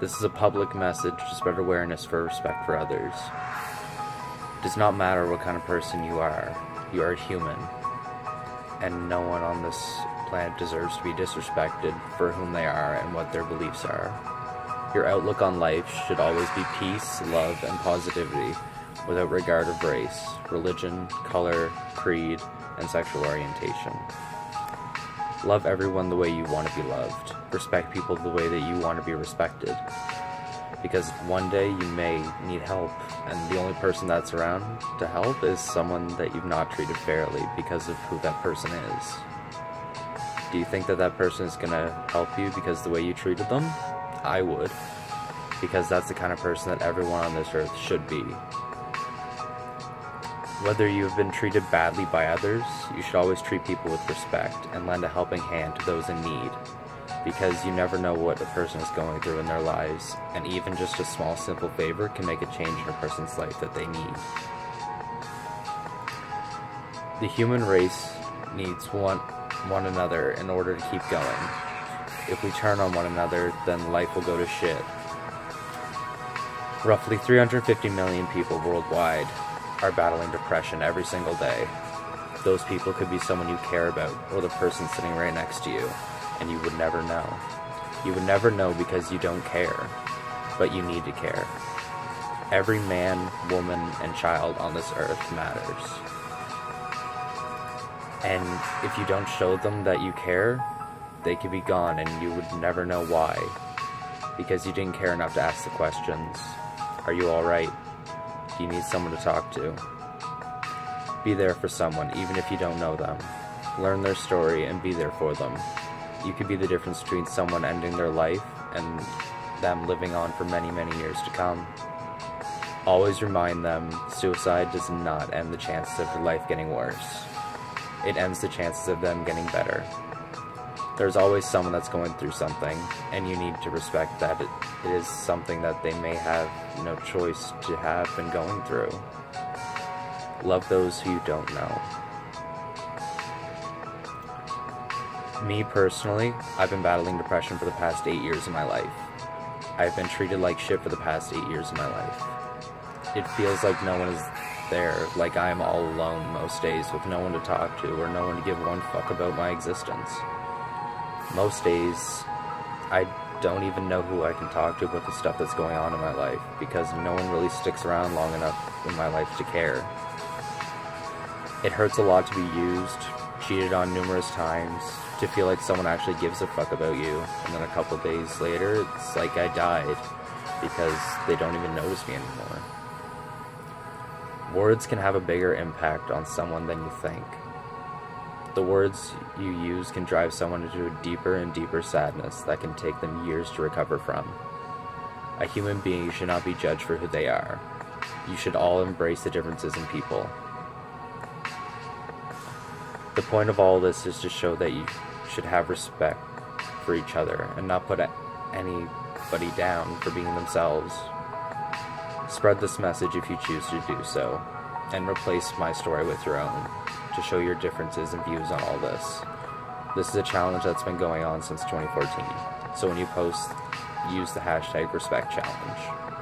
This is a public message to spread awareness for respect for others. It does not matter what kind of person you are, you are human. And no one on this planet deserves to be disrespected for whom they are and what their beliefs are. Your outlook on life should always be peace, love, and positivity without regard of race, religion, color, creed, and sexual orientation. Love everyone the way you want to be loved. Respect people the way that you want to be respected. Because one day you may need help, and the only person that's around to help is someone that you've not treated fairly because of who that person is. Do you think that that person is going to help you because the way you treated them? I would. Because that's the kind of person that everyone on this earth should be. Whether you have been treated badly by others, you should always treat people with respect and lend a helping hand to those in need. Because you never know what a person is going through in their lives, and even just a small simple favor can make a change in a person's life that they need. The human race needs one, one another in order to keep going. If we turn on one another, then life will go to shit. Roughly 350 million people worldwide are battling depression every single day. Those people could be someone you care about or the person sitting right next to you, and you would never know. You would never know because you don't care, but you need to care. Every man, woman, and child on this earth matters. And if you don't show them that you care, they could be gone and you would never know why. Because you didn't care enough to ask the questions. Are you alright? Do you need someone to talk to. Be there for someone, even if you don't know them. Learn their story and be there for them. You could be the difference between someone ending their life and them living on for many, many years to come. Always remind them suicide does not end the chances of life getting worse. It ends the chances of them getting better. There's always someone that's going through something, and you need to respect that it is something that they may have no choice to have been going through. Love those who you don't know. Me personally, I've been battling depression for the past eight years of my life. I've been treated like shit for the past eight years of my life. It feels like no one is there, like I am all alone most days with no one to talk to or no one to give one fuck about my existence most days I don't even know who I can talk to about the stuff that's going on in my life because no one really sticks around long enough in my life to care. It hurts a lot to be used, cheated on numerous times, to feel like someone actually gives a fuck about you, and then a couple days later, it's like I died because they don't even notice me anymore. Words can have a bigger impact on someone than you think. The words you use can drive someone into a deeper and deeper sadness that can take them years to recover from. A human being should not be judged for who they are. You should all embrace the differences in people. The point of all this is to show that you should have respect for each other and not put anybody down for being themselves. Spread this message if you choose to do so, and replace my story with your own to show your differences and views on all this. This is a challenge that's been going on since 2014, so when you post, use the hashtag respect challenge.